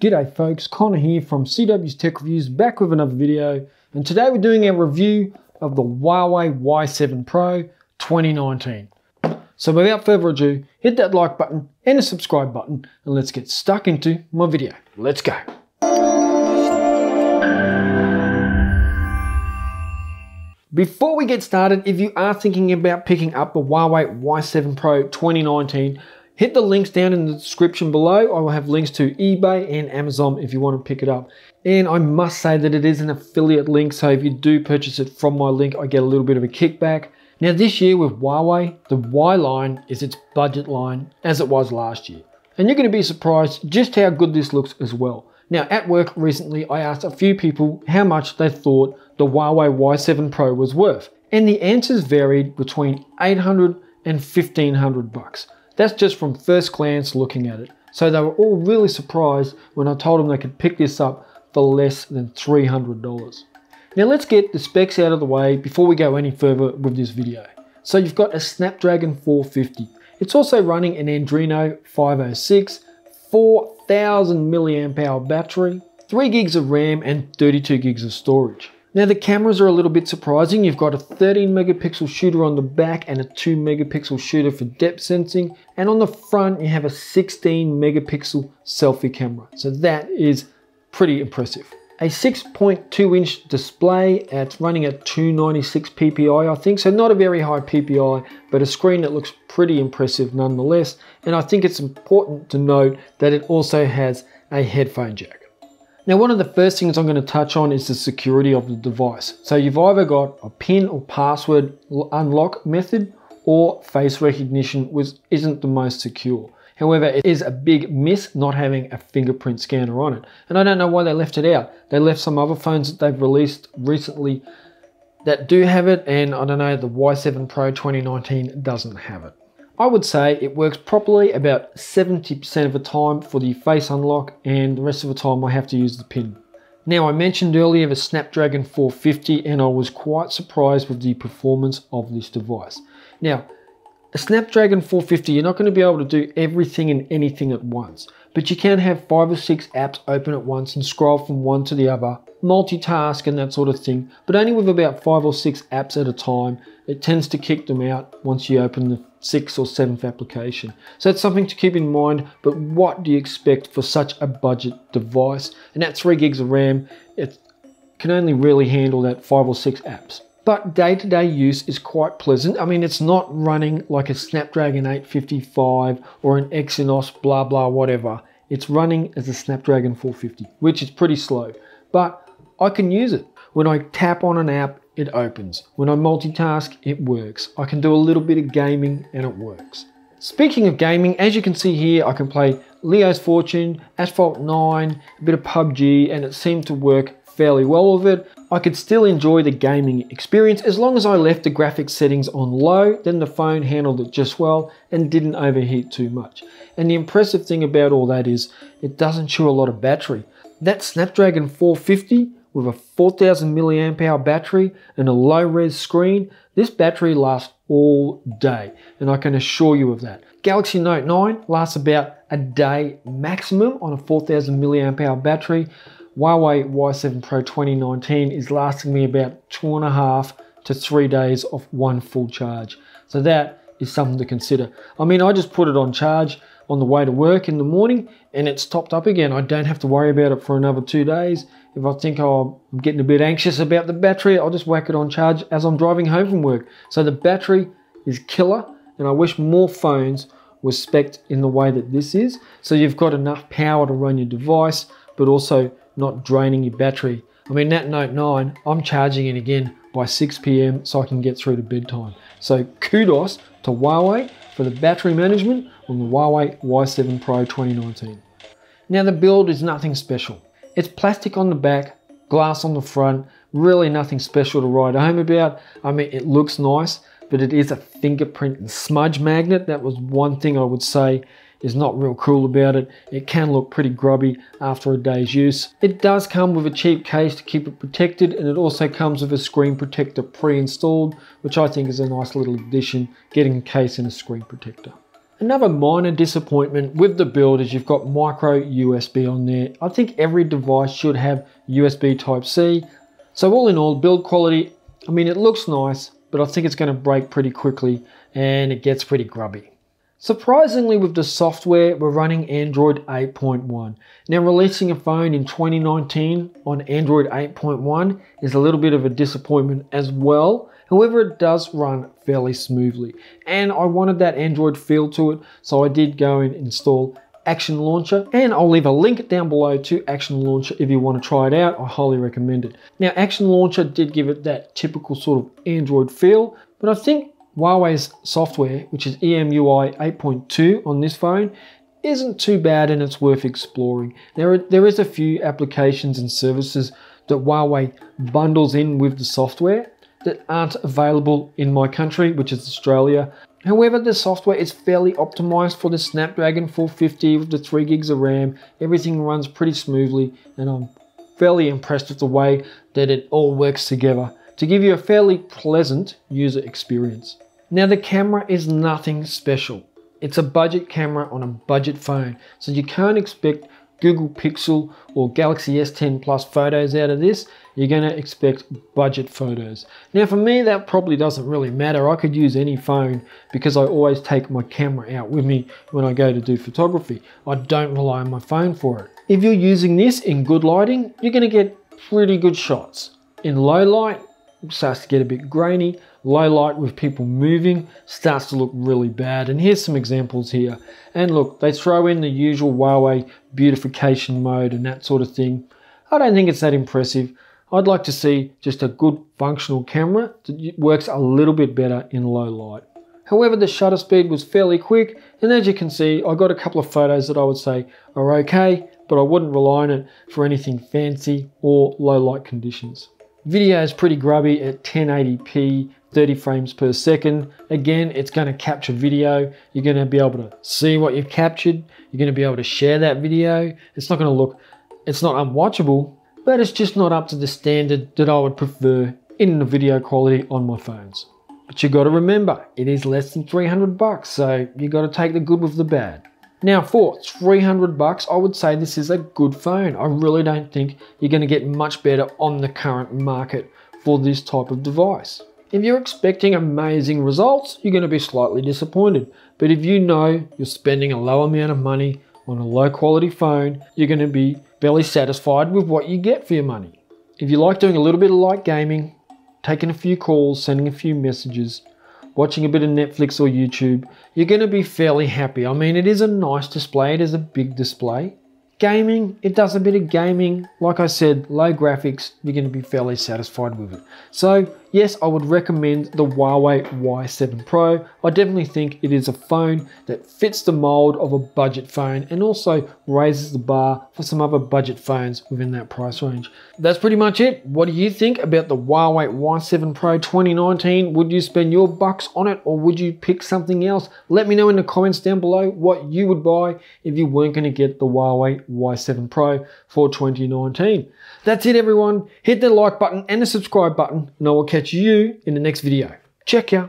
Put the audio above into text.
G'day folks, Conor here from CW's Tech Reviews back with another video and today we're doing a review of the Huawei Y7 Pro 2019. So without further ado, hit that like button and the subscribe button and let's get stuck into my video. Let's go. Before we get started, if you are thinking about picking up the Huawei Y7 Pro 2019, hit the links down in the description below. I will have links to eBay and Amazon if you want to pick it up. And I must say that it is an affiliate link, so if you do purchase it from my link, I get a little bit of a kickback. Now this year with Huawei, the Y line is its budget line as it was last year. And you're going to be surprised just how good this looks as well. Now at work recently, I asked a few people how much they thought the Huawei Y7 Pro was worth. And the answers varied between 800 and 1500 bucks. That's just from first glance looking at it. So they were all really surprised when I told them they could pick this up for less than $300. Now let's get the specs out of the way before we go any further with this video. So you've got a Snapdragon 450. It's also running an Adreno 506 4000 milliamp hour battery, 3 gigs of RAM and 32 gigs of storage. Now the cameras are a little bit surprising. You've got a 13 megapixel shooter on the back and a 2 megapixel shooter for depth sensing. And on the front you have a 16 megapixel selfie camera. So that is pretty impressive. A 6.2 inch display, it's running at 296 ppi I think, so not a very high ppi, but a screen that looks pretty impressive nonetheless. And I think it's important to note that it also has a headphone jack. Now one of the first things I'm going to touch on is the security of the device. So you've either got a PIN or password unlock method or face recognition which isn't the most secure. However, it is a big miss not having a fingerprint scanner on it. And I don't know why they left it out. They left some other phones that they've released recently that do have it, and I don't know, the Y7 Pro 2019 doesn't have it. I would say it works properly about 70% of the time for the face unlock, and the rest of the time I have to use the pin. Now I mentioned earlier the Snapdragon 450 and I was quite surprised with the performance of this device. Now a Snapdragon 450, you're not going to be able to do everything and anything at once, but you can have five or six apps open at once and scroll from one to the other, multitask and that sort of thing, but only with about five or six apps at a time. It tends to kick them out once you open the sixth or seventh application. So that's something to keep in mind, but what do you expect for such a budget device? And at three gigs of RAM, it can only really handle that five or six apps but day-to-day use is quite pleasant. I mean, it's not running like a Snapdragon 855 or an Exynos blah blah whatever. It's running as a Snapdragon 450, which is pretty slow, but I can use it. When I tap on an app, it opens. When I multitask, it works. I can do a little bit of gaming and it works. Speaking of gaming, as you can see here, I can play Leo's Fortune, Asphalt 9, a bit of PUBG, and it seemed to work fairly well with it. I could still enjoy the gaming experience as long as I left the graphics settings on low, then the phone handled it just well and didn't overheat too much. And the impressive thing about all that is it doesn't chew a lot of battery. That Snapdragon 450 with a 4000 milliamp hour battery and a low res screen, this battery lasts all day and I can assure you of that. Galaxy Note 9 lasts about a day maximum on a 4000 milliamp hour battery Huawei Y7 Pro 2019 is lasting me about two and a half to three days of one full charge. So that is something to consider. I mean, I just put it on charge on the way to work in the morning and it's topped up again. I don't have to worry about it for another two days. If I think oh, I'm getting a bit anxious about the battery, I'll just whack it on charge as I'm driving home from work. So the battery is killer and I wish more phones were spec'd in the way that this is. So you've got enough power to run your device, but also not draining your battery. I mean, that Note 9, I'm charging it again by 6 p.m. so I can get through to bedtime. So kudos to Huawei for the battery management on the Huawei Y7 Pro 2019. Now the build is nothing special. It's plastic on the back, glass on the front, really nothing special to write home about. I mean, it looks nice, but it is a fingerprint and smudge magnet. That was one thing I would say is not real cool about it. It can look pretty grubby after a day's use. It does come with a cheap case to keep it protected and it also comes with a screen protector pre-installed which I think is a nice little addition getting a case and a screen protector. Another minor disappointment with the build is you've got micro USB on there. I think every device should have USB Type-C. So all in all, build quality, I mean, it looks nice, but I think it's going to break pretty quickly and it gets pretty grubby. Surprisingly, with the software, we're running Android 8.1. Now, releasing a phone in 2019 on Android 8.1 is a little bit of a disappointment as well. However, it does run fairly smoothly. And I wanted that Android feel to it, so I did go and install Action Launcher, and I'll leave a link down below to Action Launcher if you want to try it out. I highly recommend it. Now, Action Launcher did give it that typical sort of Android feel, but I think Huawei's software, which is EMUI 8.2 on this phone, isn't too bad and it's worth exploring. There, are, there is a few applications and services that Huawei bundles in with the software that aren't available in my country, which is Australia. However, the software is fairly optimized for the Snapdragon 450 with the 3 gigs of RAM. Everything runs pretty smoothly and I'm fairly impressed with the way that it all works together to give you a fairly pleasant user experience. Now the camera is nothing special. It's a budget camera on a budget phone, so you can't expect Google Pixel or Galaxy S10 Plus photos out of this. You're going to expect budget photos. Now for me that probably doesn't really matter. I could use any phone because I always take my camera out with me when I go to do photography. I don't rely on my phone for it. If you're using this in good lighting, you're going to get pretty good shots. In low light, starts to get a bit grainy. Low light with people moving starts to look really bad. And here's some examples here. And look, they throw in the usual Huawei beautification mode and that sort of thing. I don't think it's that impressive. I'd like to see just a good functional camera that works a little bit better in low light. However, the shutter speed was fairly quick, and as you can see, I got a couple of photos that I would say are okay, but I wouldn't rely on it for anything fancy or low light conditions. Video is pretty grubby at 1080p, 30 frames per second. Again, it's going to capture video. You're going to be able to see what you've captured. You're going to be able to share that video. It's not going to look, it's not unwatchable, but it's just not up to the standard that I would prefer in the video quality on my phones. But you got to remember, it is less than 300 bucks, so you got to take the good with the bad. Now for 300 bucks, I would say this is a good phone. I really don't think you're going to get much better on the current market for this type of device. If you're expecting amazing results, you're going to be slightly disappointed. But if you know you're spending a low amount of money on a low quality phone, you're going to be fairly satisfied with what you get for your money. If you like doing a little bit of light gaming, taking a few calls, sending a few messages, watching a bit of Netflix or YouTube, you're going to be fairly happy. I mean, it is a nice display, it is a big display. Gaming, it does a bit of gaming. Like I said, low graphics, you're going to be fairly satisfied with it. So yes, I would recommend the Huawei Y7 Pro. I definitely think it is a phone that fits the mold of a budget phone and also raises the bar for some other budget phones within that price range. That's pretty much it. What do you think about the Huawei Y7 Pro 2019? Would you spend your bucks on it or would you pick something else? Let me know in the comments down below what you would buy if you weren't going to get the Huawei Y7 Pro for 2019. That's it everyone. Hit the like button and the subscribe button and I will catch you in the next video. Check ya.